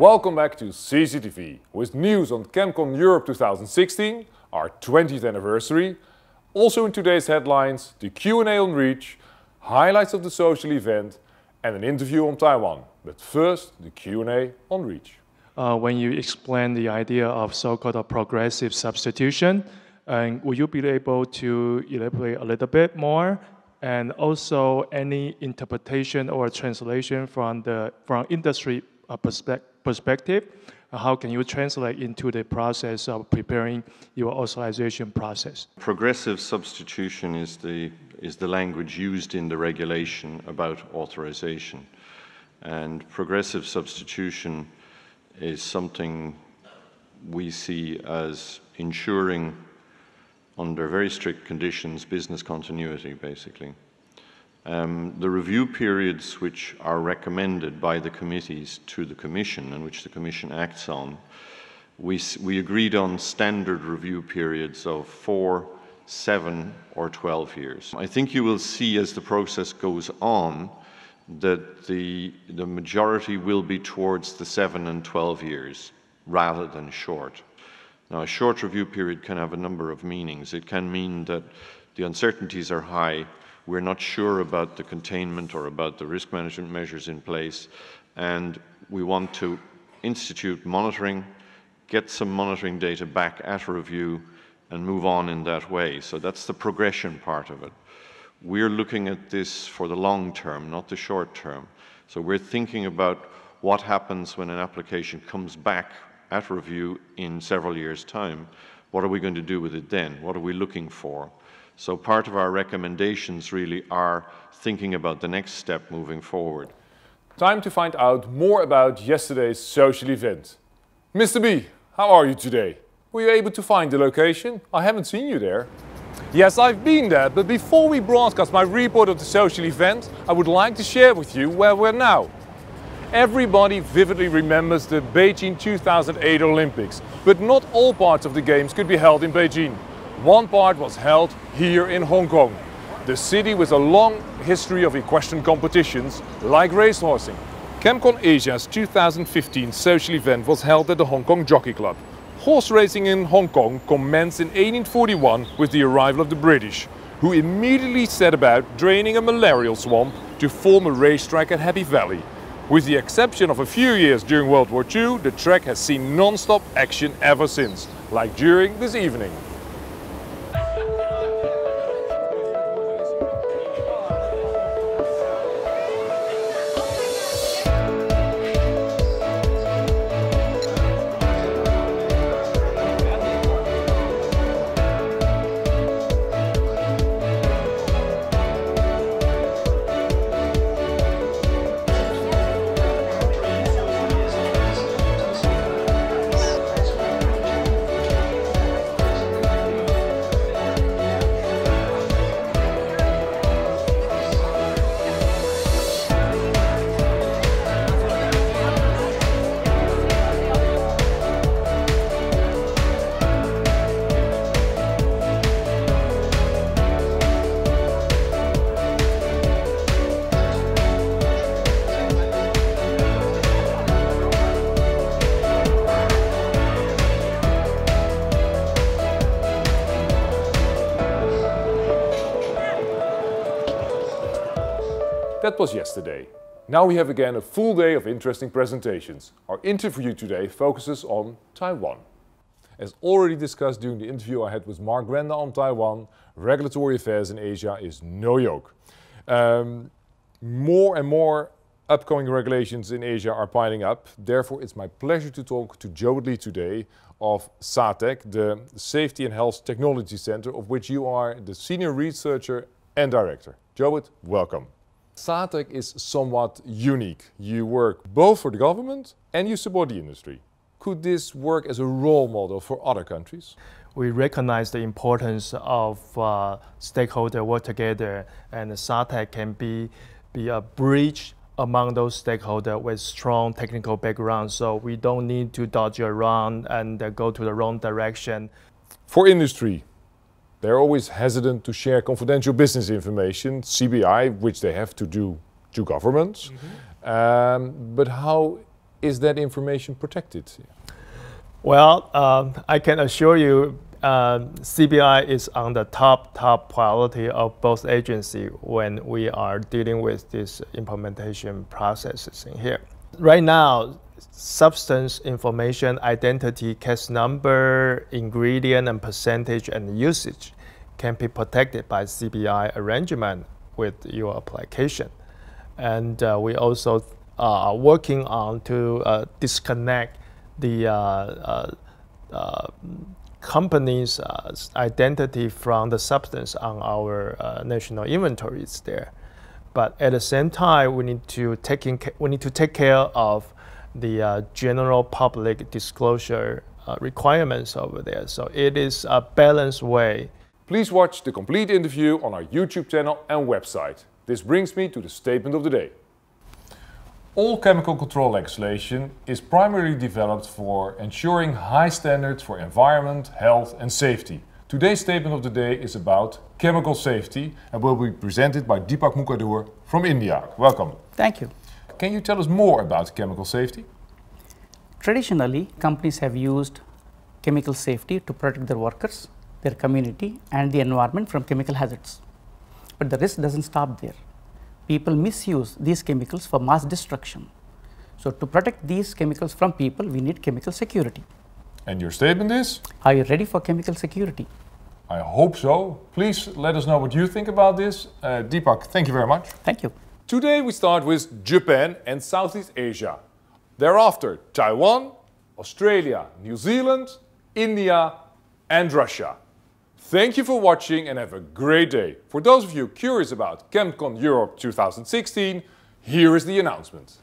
Welcome back to CCTV with news on ChemCon Europe 2016, our 20th anniversary. Also in today's headlines, the Q&A on REACH, highlights of the social event and an interview on Taiwan. But first, the Q&A on REACH. Uh, when you explain the idea of so-called progressive substitution, and will you be able to elaborate a little bit more? And also any interpretation or translation from the from industry uh, perspective perspective, how can you translate into the process of preparing your authorization process? Progressive substitution is the, is the language used in the regulation about authorization. And progressive substitution is something we see as ensuring, under very strict conditions, business continuity, basically. Um, the review periods which are recommended by the committees to the Commission and which the Commission acts on, we, we agreed on standard review periods of four, seven, or 12 years. I think you will see as the process goes on that the, the majority will be towards the seven and 12 years rather than short. Now, a short review period can have a number of meanings. It can mean that the uncertainties are high we're not sure about the containment or about the risk management measures in place, and we want to institute monitoring, get some monitoring data back at review, and move on in that way. So that's the progression part of it. We're looking at this for the long term, not the short term. So we're thinking about what happens when an application comes back at review in several years' time. What are we going to do with it then? What are we looking for? So part of our recommendations really are thinking about the next step moving forward. Time to find out more about yesterday's social event. Mr. B, how are you today? Were you able to find the location? I haven't seen you there. Yes, I've been there, but before we broadcast my report of the social event, I would like to share with you where we're now. Everybody vividly remembers the Beijing 2008 Olympics, but not all parts of the Games could be held in Beijing. One part was held here in Hong Kong, the city with a long history of equestrian competitions like racehorsing. ChemCon Asia's 2015 social event was held at the Hong Kong Jockey Club. Horse racing in Hong Kong commenced in 1841 with the arrival of the British, who immediately set about draining a malarial swamp to form a racetrack at Happy Valley. With the exception of a few years during World War II, the track has seen non-stop action ever since, like during this evening. Thank you. That was yesterday. Now we have again a full day of interesting presentations. Our interview today focuses on Taiwan. As already discussed during the interview I had with Mark Granda on Taiwan, regulatory affairs in Asia is no joke. Um, more and more upcoming regulations in Asia are piling up. Therefore, it's my pleasure to talk to Joe Lee today of Sahtech, the Safety and Health Technology Center, of which you are the senior researcher and director. Joe, welcome. Sahtech is somewhat unique. You work both for the government and you support the industry. Could this work as a role model for other countries? We recognize the importance of uh, stakeholder work together and Sahtech can be, be a bridge among those stakeholders with strong technical background so we don't need to dodge around and go to the wrong direction. For industry, they're always hesitant to share confidential business information, CBI, which they have to do to governments. Mm -hmm. um, but how is that information protected? Well, um, I can assure you uh, CBI is on the top, top priority of both agencies when we are dealing with these implementation processes in here. Right now, substance information, identity, CAS number, ingredient and percentage and usage can be protected by CBI arrangement with your application. And uh, we also are working on to uh, disconnect the uh, uh, uh company's uh, identity from the substance on our uh, national inventories there. But at the same time, we need to take, in, we need to take care of the uh, general public disclosure uh, requirements over there. So it is a balanced way. Please watch the complete interview on our YouTube channel and website. This brings me to the statement of the day. All chemical control legislation is primarily developed for ensuring high standards for environment, health and safety. Today's statement of the day is about chemical safety and will be presented by Deepak Mugadur from India. Welcome. Thank you. Can you tell us more about chemical safety? Traditionally, companies have used chemical safety to protect their workers, their community and the environment from chemical hazards. But the risk doesn't stop there people misuse these chemicals for mass destruction. So, to protect these chemicals from people, we need chemical security. And your statement is? Are you ready for chemical security? I hope so. Please let us know what you think about this. Uh, Deepak, thank you very much. Thank you. Today we start with Japan and Southeast Asia. Thereafter, Taiwan, Australia, New Zealand, India, and Russia. Thank you for watching and have a great day. For those of you curious about ChemCon Europe 2016, here is the announcement.